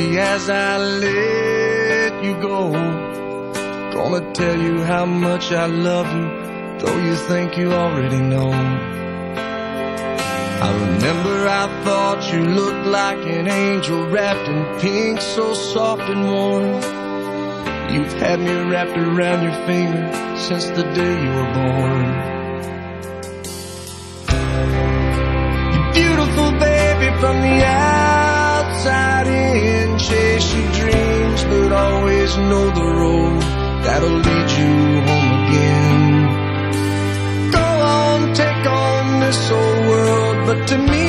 baby, as I let you go. Gonna tell you how much I love you, though you think you already know. I remember I thought you looked like an angel wrapped in pink, so soft and warm. You've had me wrapped around your finger since the day you were born. Always know the road that'll lead you home again. Go on, take on this old world, but to me